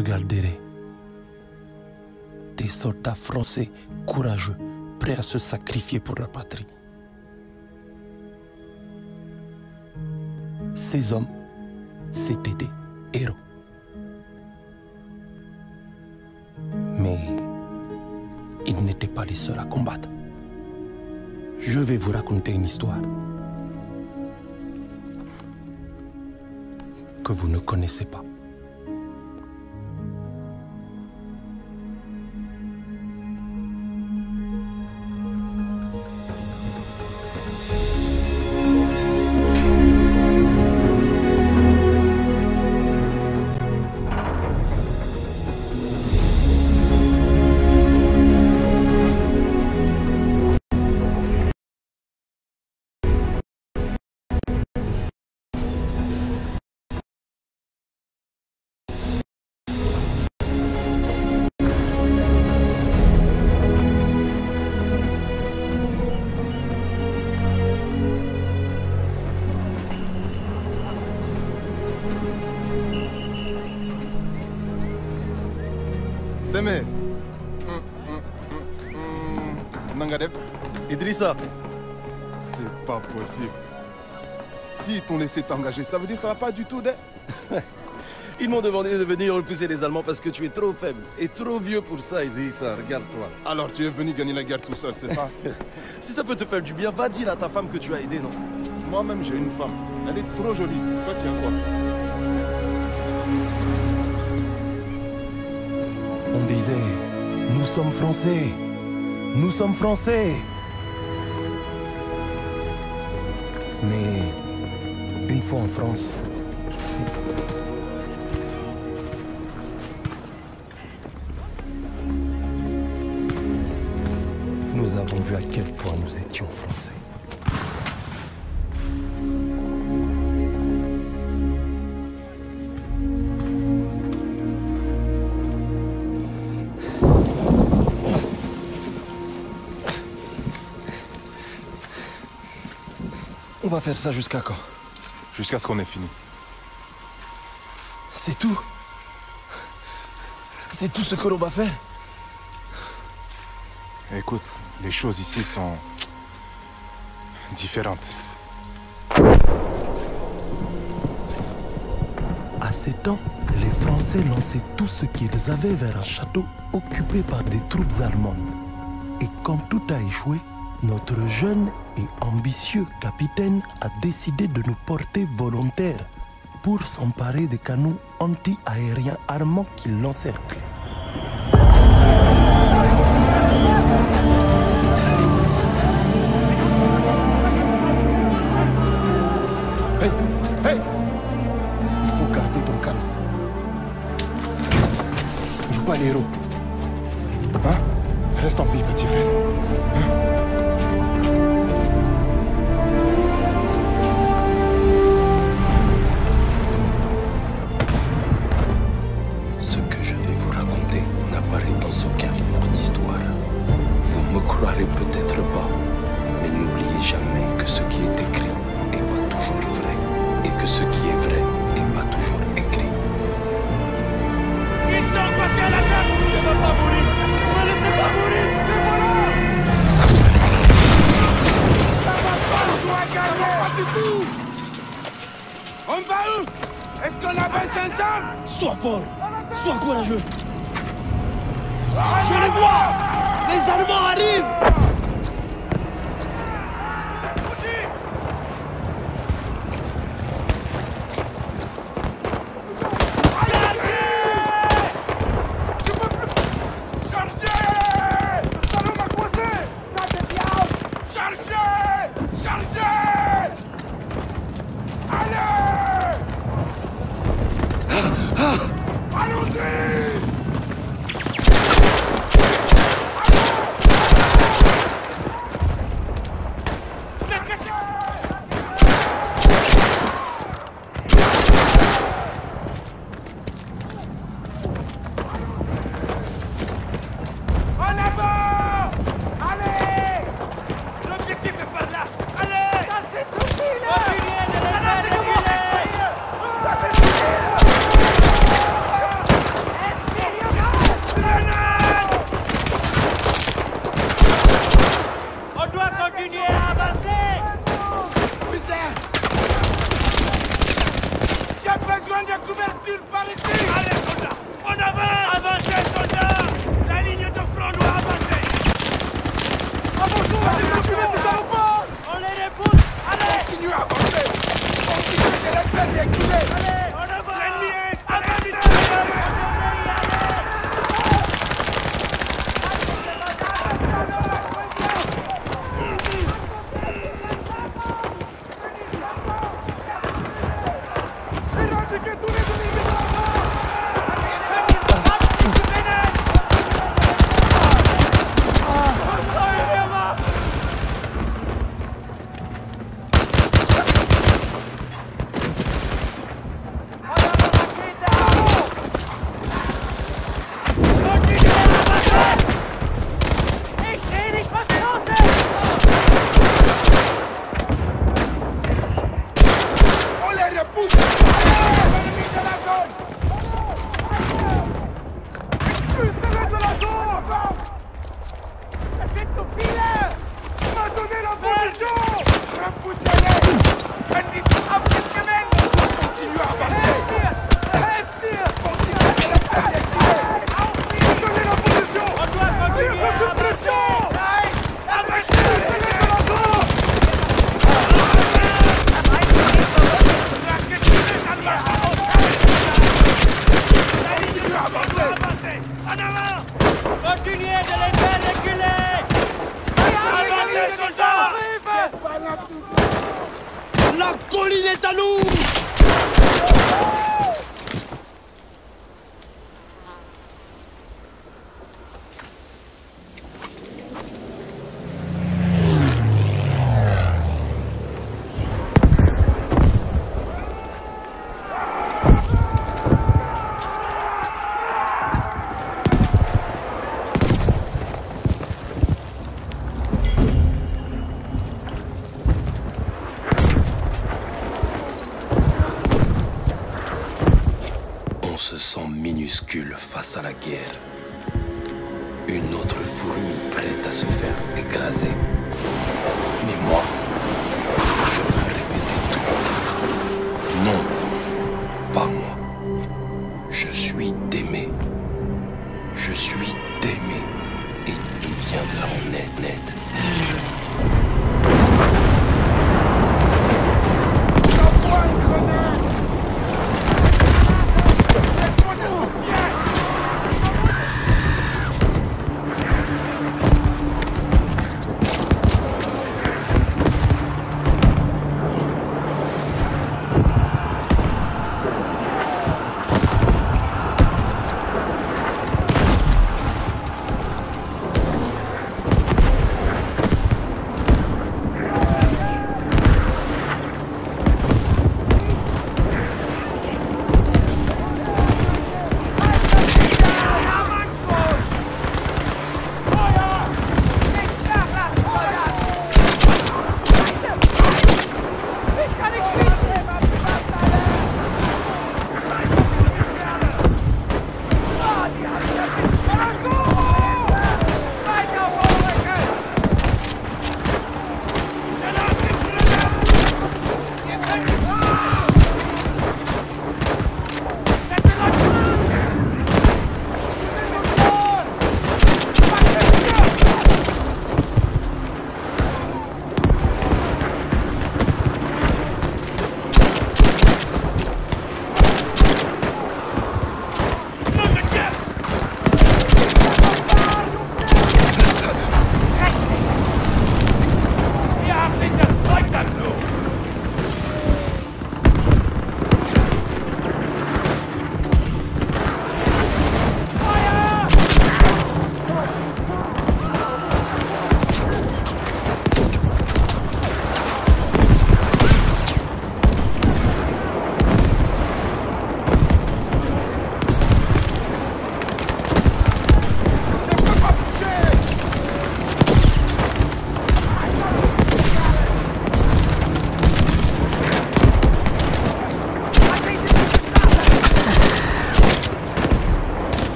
regarderai des soldats français courageux, prêts à se sacrifier pour leur patrie. Ces hommes, c'étaient des héros. Mais ils n'étaient pas les seuls à combattre. Je vais vous raconter une histoire que vous ne connaissez pas. C'est pas possible. S'ils t'ont laissé t'engager, ça veut dire que ça va pas du tout, ils m'ont demandé de venir repousser les Allemands parce que tu es trop faible et trop vieux pour ça, Idrissa. Regarde-toi. Alors tu es venu gagner la guerre tout seul, c'est ça? Si ça peut te faire du bien, va dire à ta femme que tu as aidé, non? Moi-même, j'ai une femme. Elle est trop jolie. Toi, tu as quoi? On disait, nous sommes français, nous sommes français. Mais une fois en France, nous avons vu à quel point nous étions français. On va faire ça jusqu'à quand Jusqu'à ce qu'on ait fini. C'est tout C'est tout ce que l'on va faire Écoute, les choses ici sont différentes. À ces temps, les Français lançaient tout ce qu'ils avaient vers un château occupé par des troupes allemandes. Et comme tout a échoué, notre jeune et ambitieux capitaine a décidé de nous porter volontaires pour s'emparer des canons anti-aériens armants qui l'encerclent. Hey, hey Il faut garder ton calme. Joue pas les héros. Hein? Reste en vie, petit frère. Colline est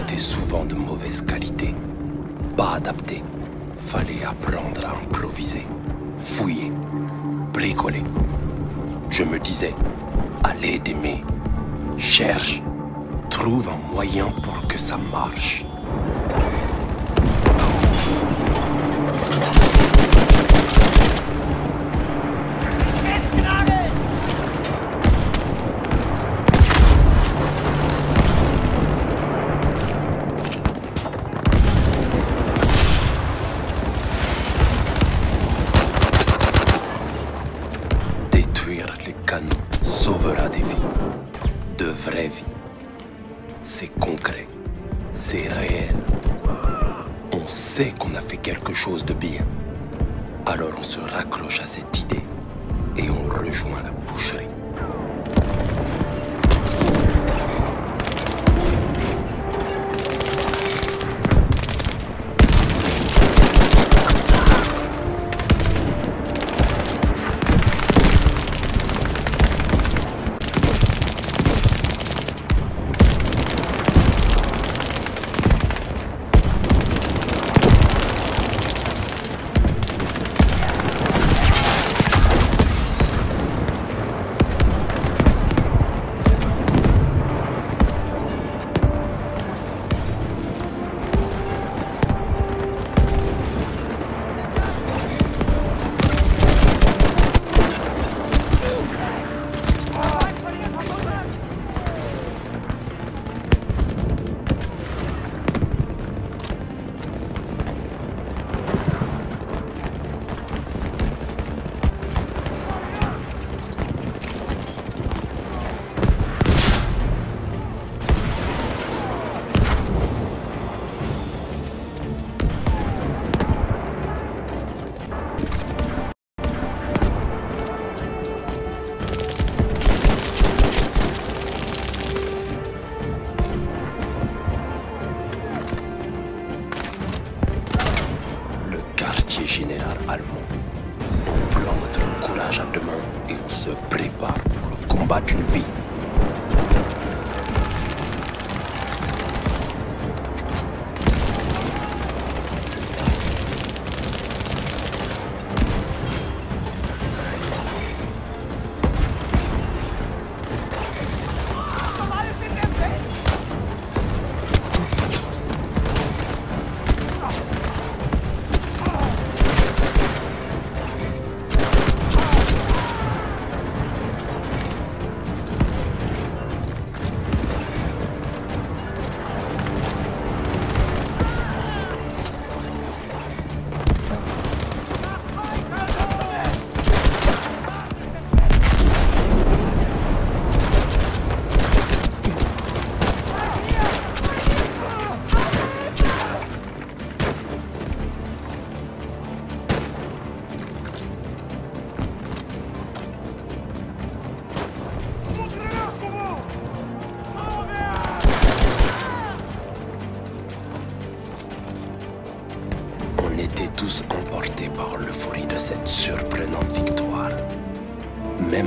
étaient souvent de mauvaise qualité, pas adaptés. Fallait apprendre à improviser, fouiller, bricoler. Je me disais, allez d'aimer, cherche, trouve un moyen pour que ça marche.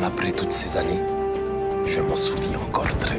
après toutes ces années, je m'en souviens encore très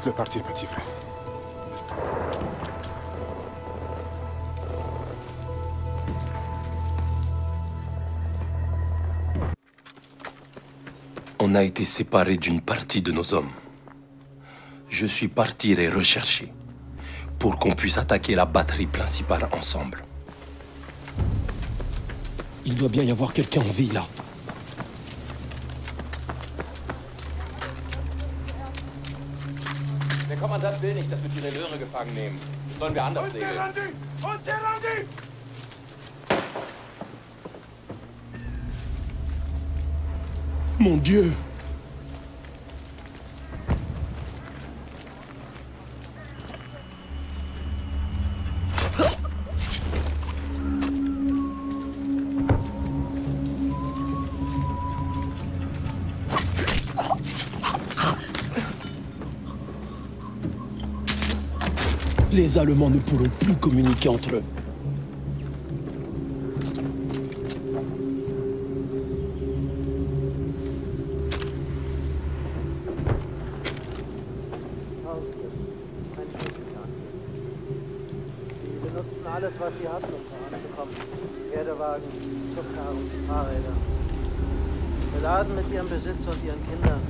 Laisse-le partir, petit frère. On a été séparés d'une partie de nos hommes. Je suis parti les rechercher pour qu'on puisse attaquer la batterie principale ensemble. Il doit bien y avoir quelqu'un en vie là. Will nicht, dass wir Tirailleure gefangen nehmen. Das sollen wir anders regeln. Mon Dieu Les Allemands ne pourront plus communiquer entre eux. Alles, was sie hatten, um voranzukommen. Pferdewagen, und Fahrräder. Beladen mit ihrem Besitz und ihren Kindern,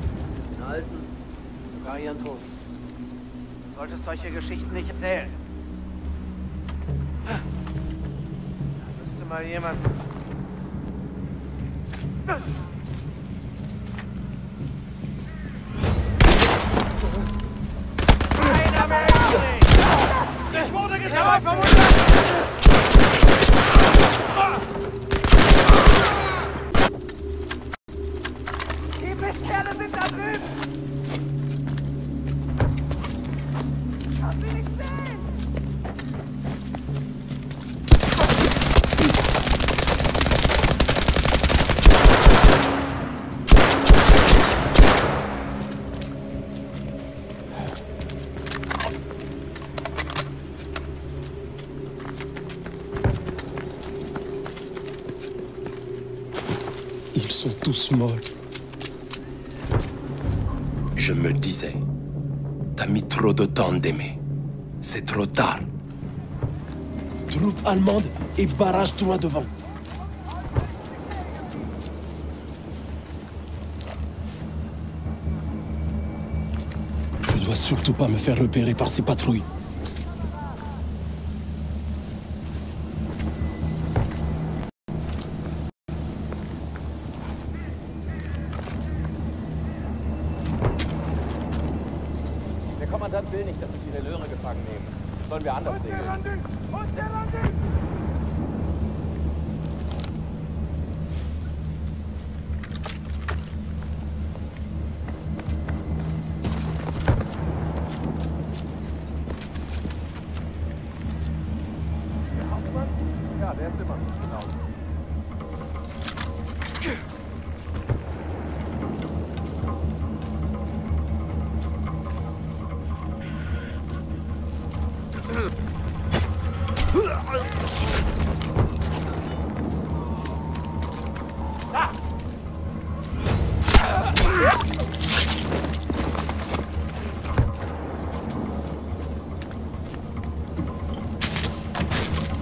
den Alten, sogar ihren Toten. Du solltest solche Geschichten nicht erzählen. jemanden. Ich wurde getroffen! Je me disais, t'as mis trop de temps d'aimer. C'est trop tard. Troupes allemandes et barrage droit devant. Je dois surtout pas me faire repérer par ces patrouilles.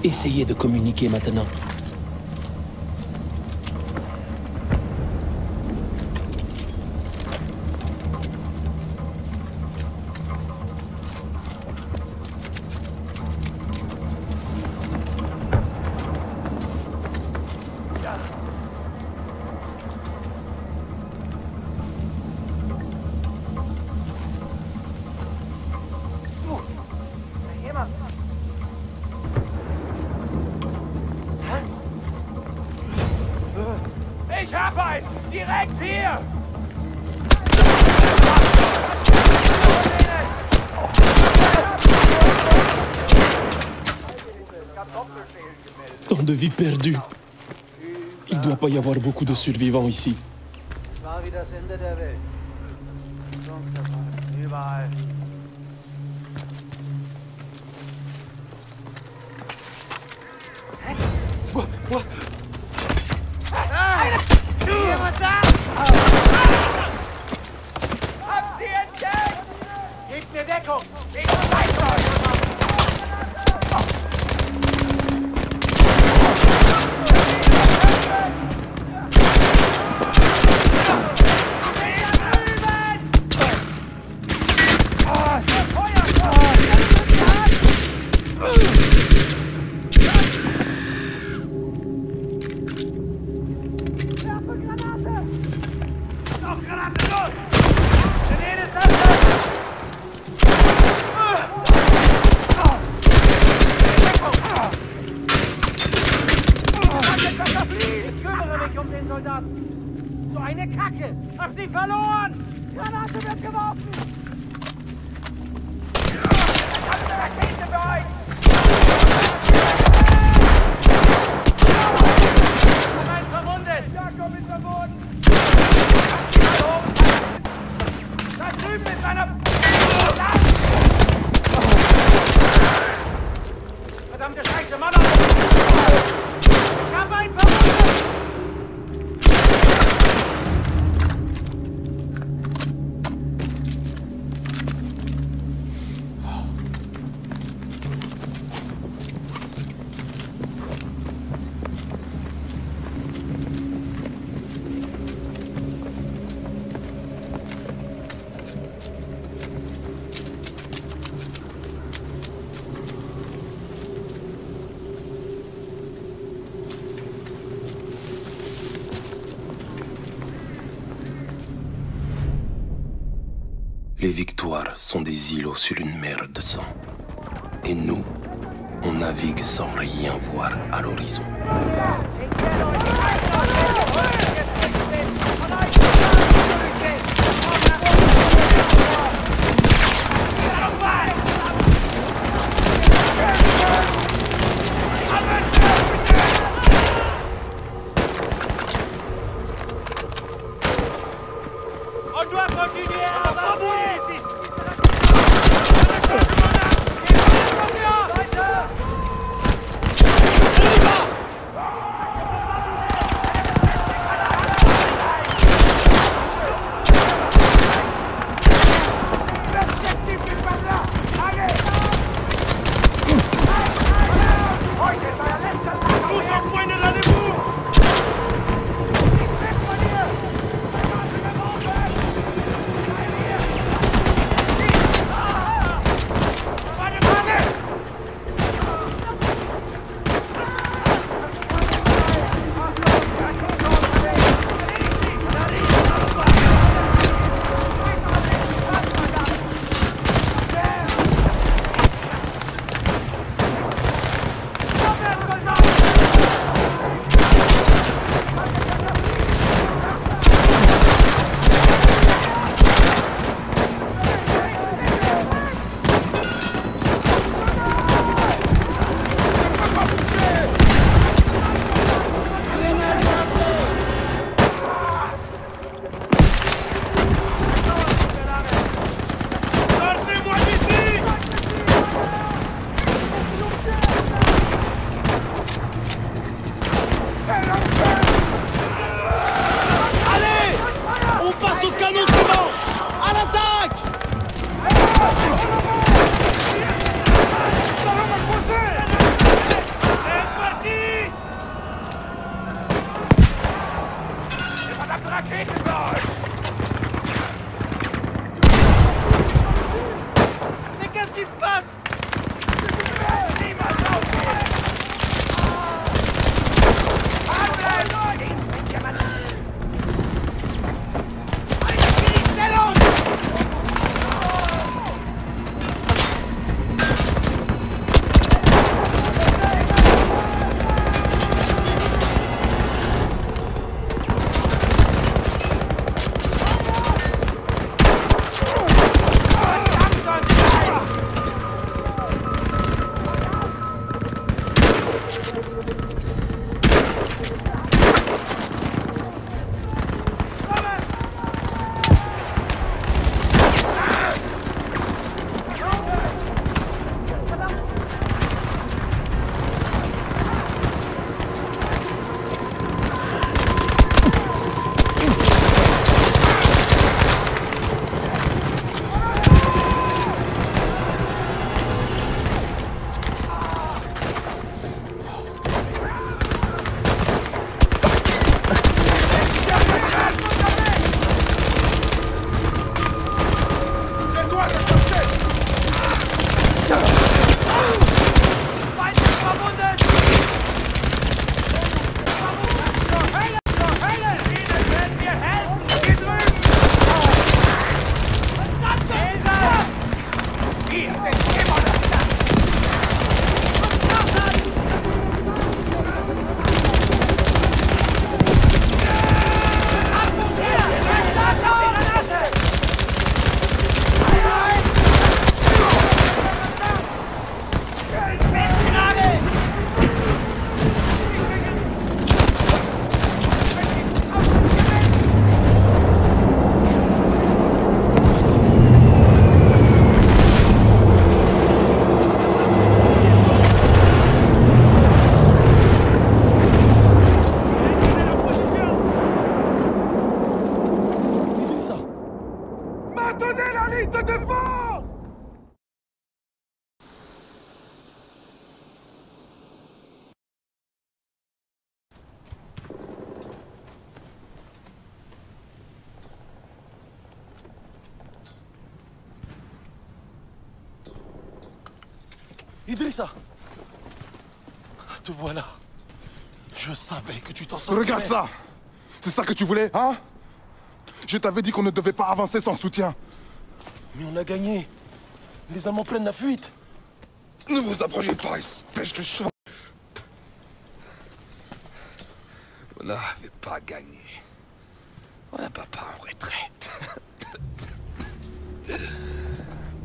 Essayez de communiquer maintenant. beaucoup de survivants ici. sont des îlots sur une mer de sang. Et nous, on navigue sans rien voir à l'horizon. T'en sortirais. Regarde ça C'est ça que tu voulais, hein? Je t'avais dit qu'on ne devait pas avancer sans soutien. Mais on a gagné. Les Allemands prennent la fuite. Ne vous approchez pas, espèce de cheval. Vous n'avez pas gagné. On n'a pas pas en retraite.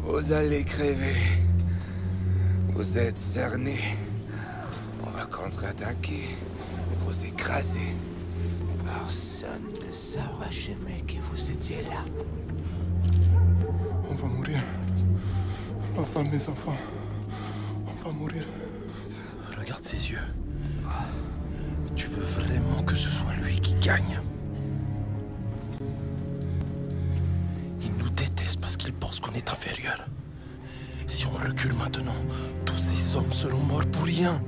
Vous allez crever. Vous êtes cernés. On va contre-attaquer et vous écraser. Personne ne saura jamais que vous étiez là. On va mourir. Ma femme, mes enfants. On va mourir. Regarde ses yeux. Tu veux vraiment que ce soit lui qui gagne? Il nous déteste parce qu'il pense qu'on est inférieur. Si on recule maintenant, tous ces hommes seront morts pour rien.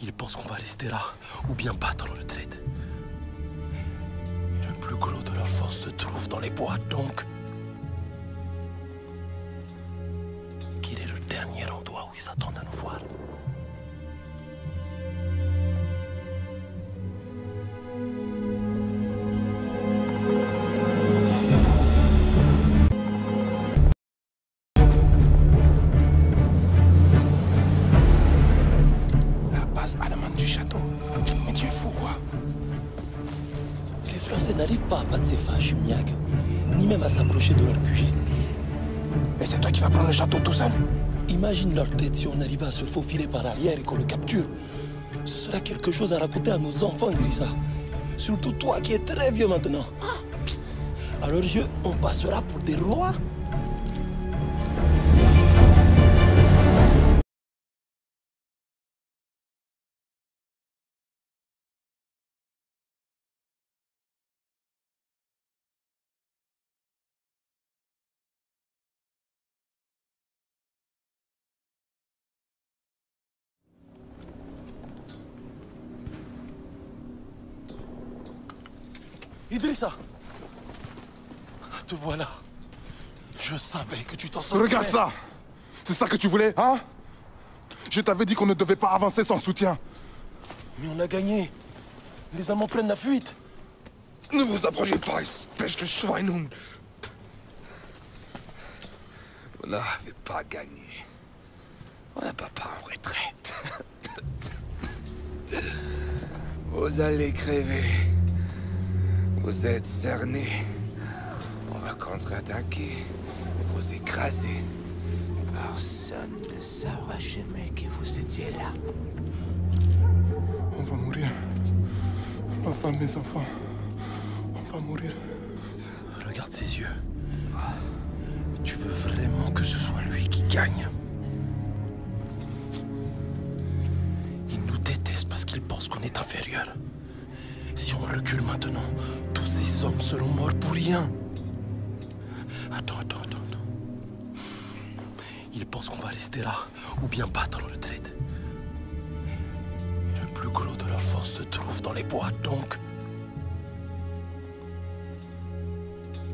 Il pense qu'on va rester là ou bien battre en retraite. Le plus gros de leur force se trouve dans les bois, donc... Quel est le dernier endroit où ils s'attendent à nous voir? Arrivait à se faufiler par arrière et qu'on le capture. Ce sera quelque chose à raconter à nos enfants, Idrissa. Surtout toi qui es très vieux maintenant. À leurs yeux, on passera pour des rois. Idrissa Te voilà. Je savais que tu t'en sortirais. Regarde ça C'est ça que tu voulais, hein? Je t'avais dit qu'on ne devait pas avancer sans soutien. Mais on a gagné. Les Allemands prennent la fuite. Ne vous approchez pas, espèce de Schweinhund. Vous n'avez pas gagné. On n'a pas pas en retraite. Vous allez crever. Vous êtes cernés. On va contre-attaquer et vous écraser. Personne ne saura jamais que vous étiez là. On va mourir. Ma femme, mes enfants. On va mourir. Regarde ses yeux. Tu veux vraiment que ce soit lui qui gagne? Il nous déteste parce qu'il pense qu'on est inférieur. Si on recule maintenant, tous ces hommes seront morts pour rien. Attends, attends, attends, attends. Il pense qu'on va rester là ou bien battre en retraite. Le plus gros de leur force se trouve dans les bois, donc...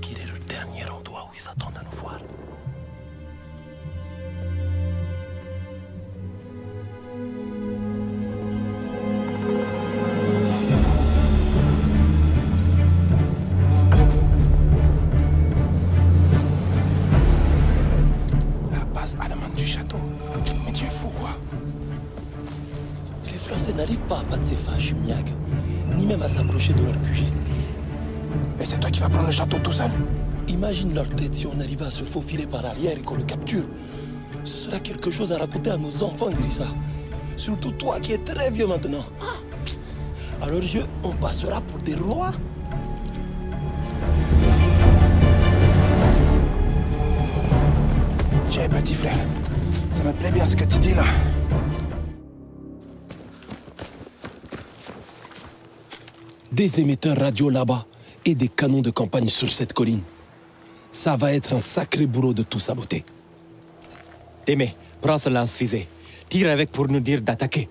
Quel est le dernier endroit où ils s'attendent à nous voir? Français n'arrivent pas à battre ces fâches, Miag, ni même à s'approcher de leur QG. Et c'est toi qui vas prendre le château tout seul Imagine leur tête si on arrivait à se faufiler par arrière et qu'on le capture. Ce sera quelque chose à raconter à nos enfants, Idrissa. Surtout toi qui es très vieux maintenant. À leurs yeux, on passera pour des rois. Tiens, petit frère. Ça me plaît bien ce que tu dis, là. Des émetteurs radio là-bas et des canons de campagne sur cette colline. Ça va être un sacré boulot de tout saboter. Témé, prends ce lance-fusée. Tire avec pour nous dire d'attaquer.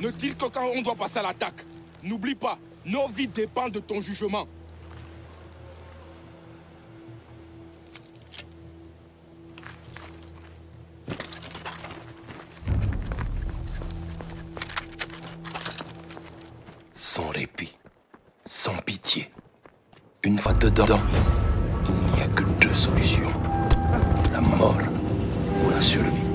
Ne tire que quand on doit passer à l'attaque. N'oublie pas, Nos vies dépendent de ton jugement. Sans répit, sans pitié. Une fois dedans, il n'y a que deux solutions. La mort ou la survie.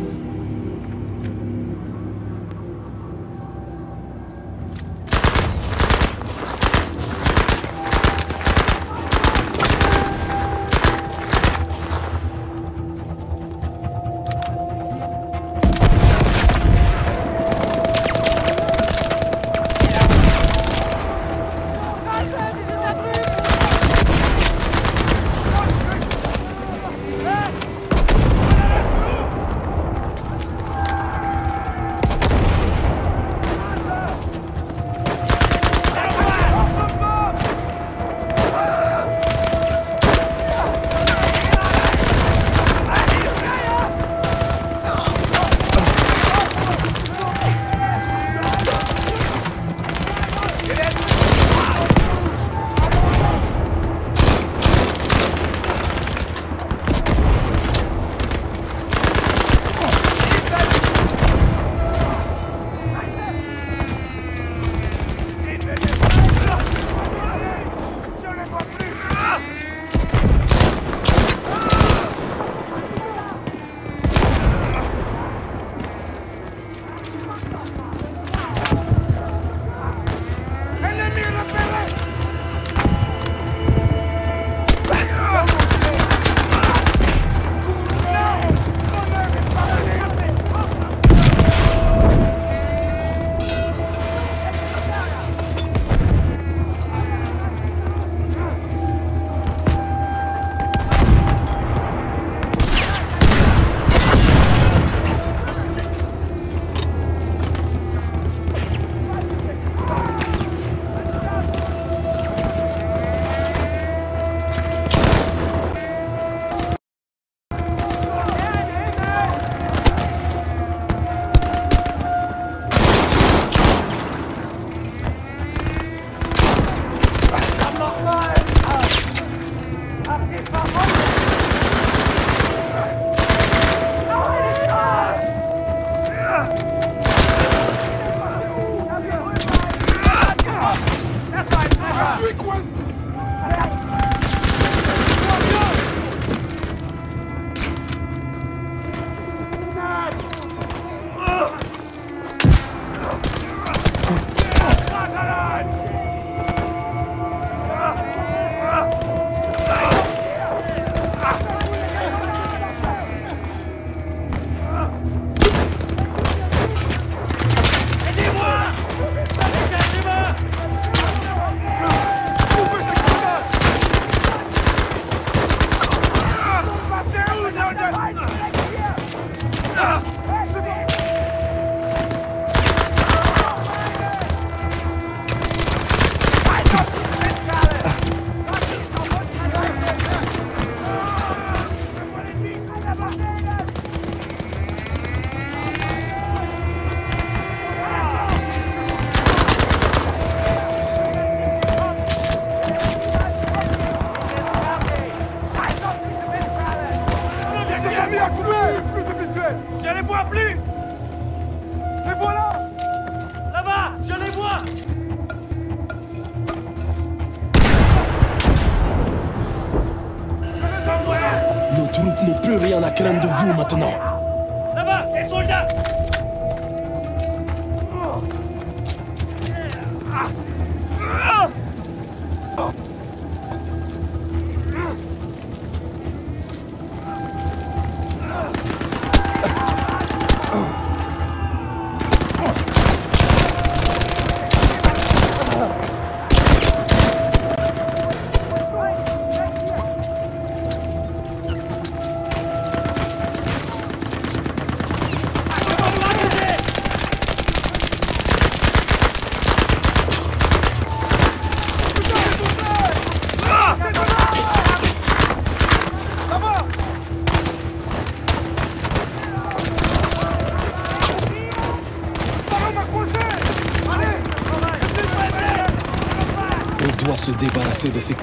De ces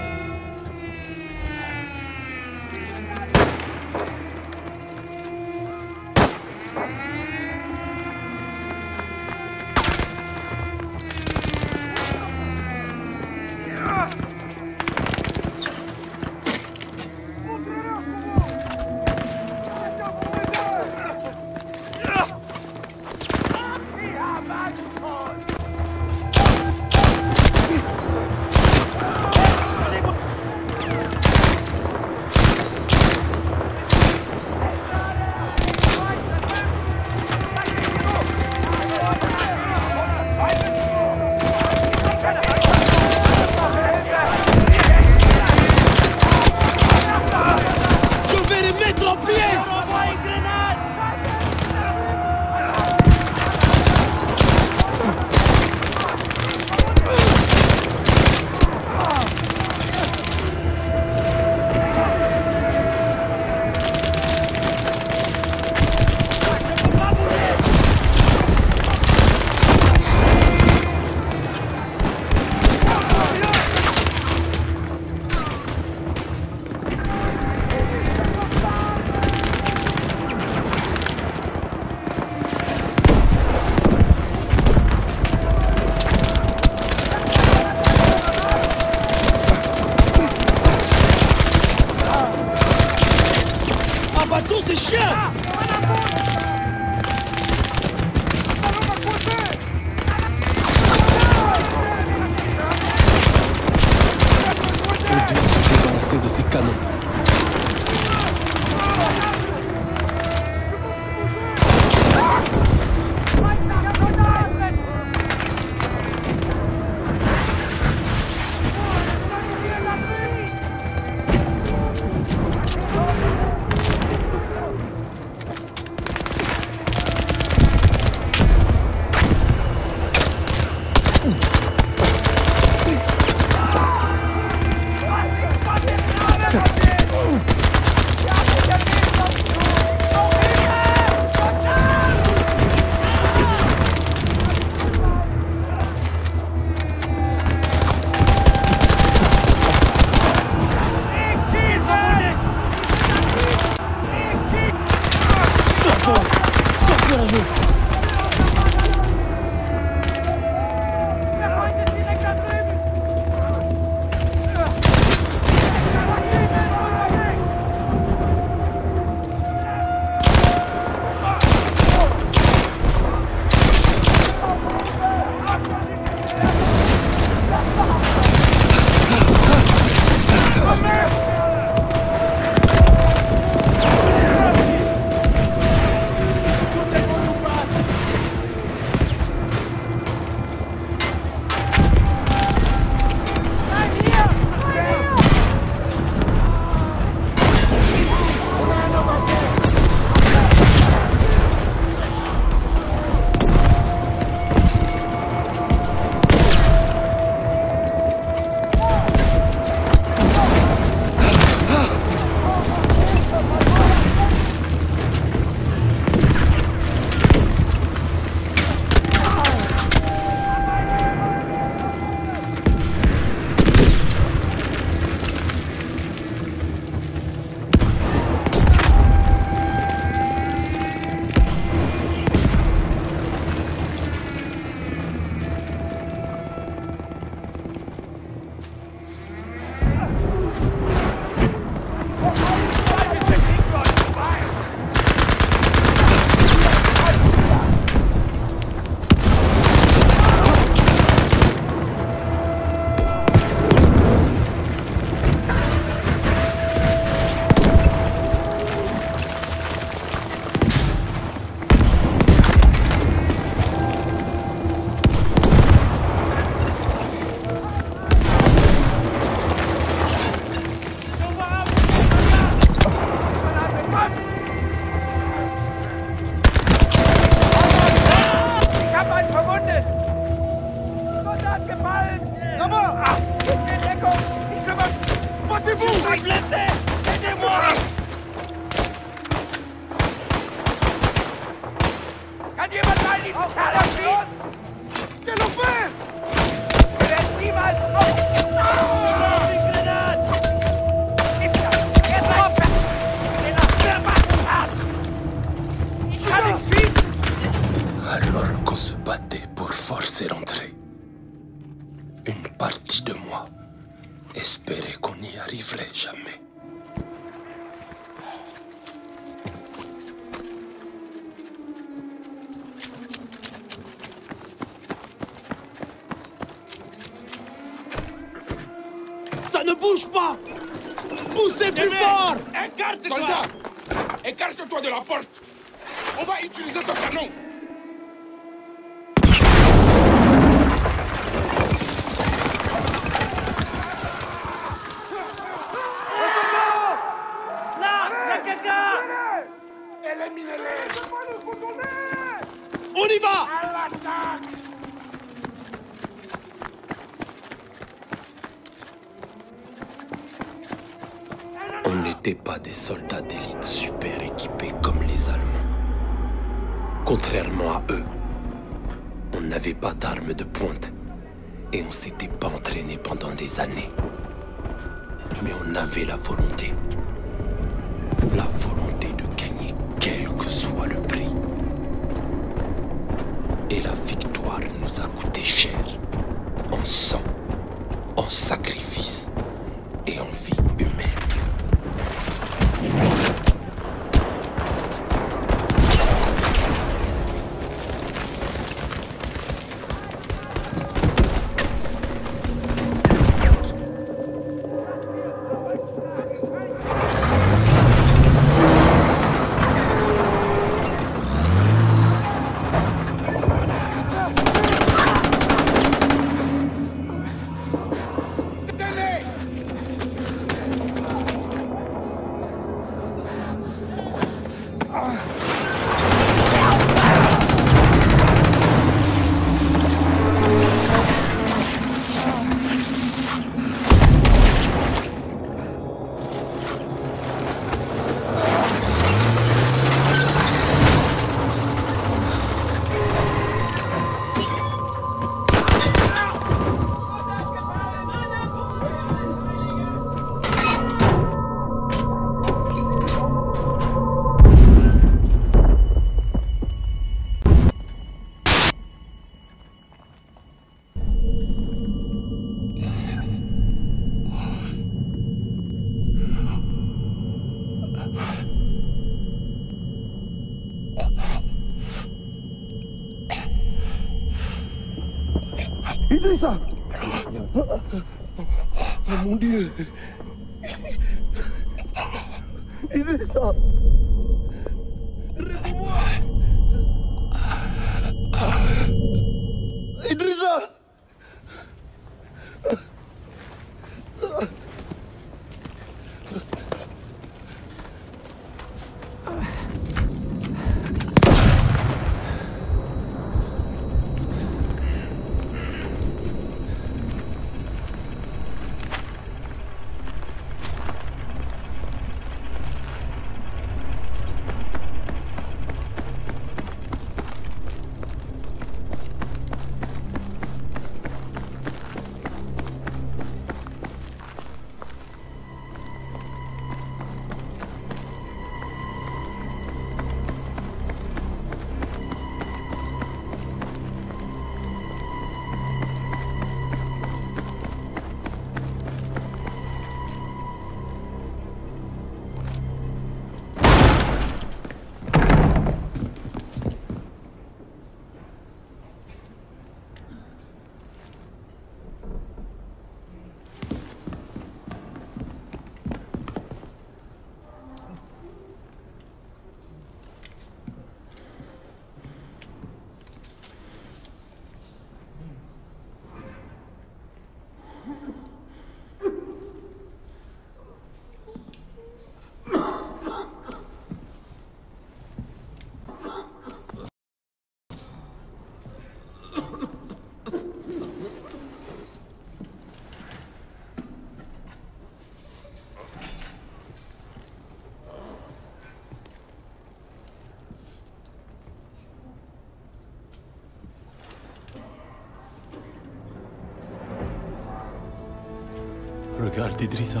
Regarde Idrissa.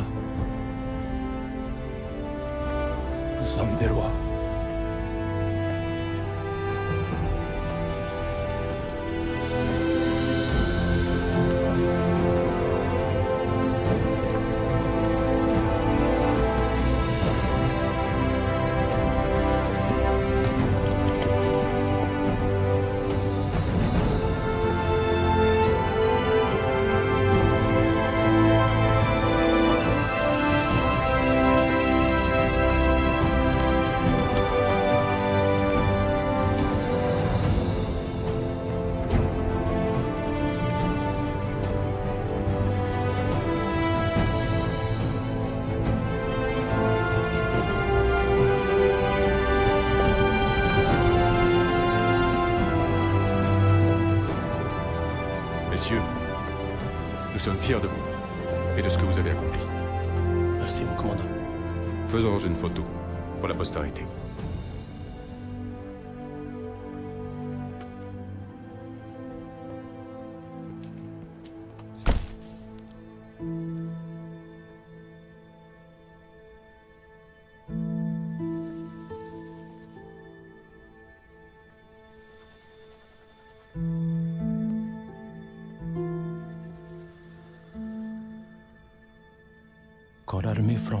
Nous sommes des rois.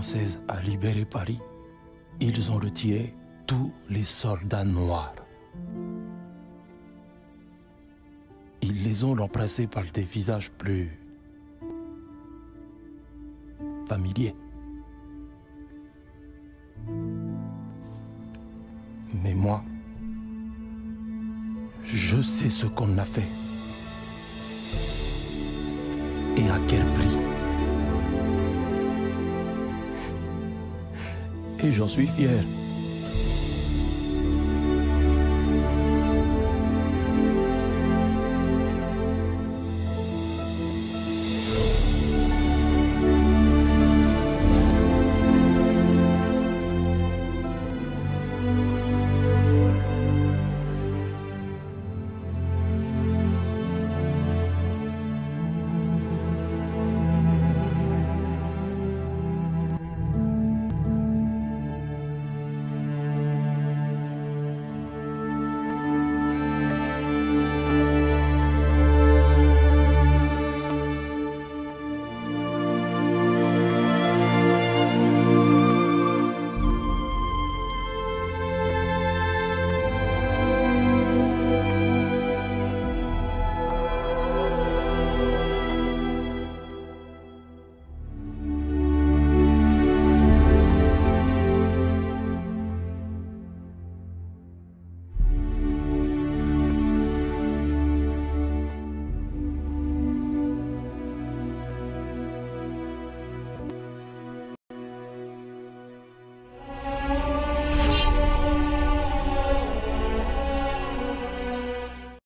Française a libéré Paris, ils ont retiré tous les soldats noirs. Ils les ont remplacés par des visages plus familiers. Mais moi, je sais ce qu'on a fait. Et à quel prix. Et j'en suis fier.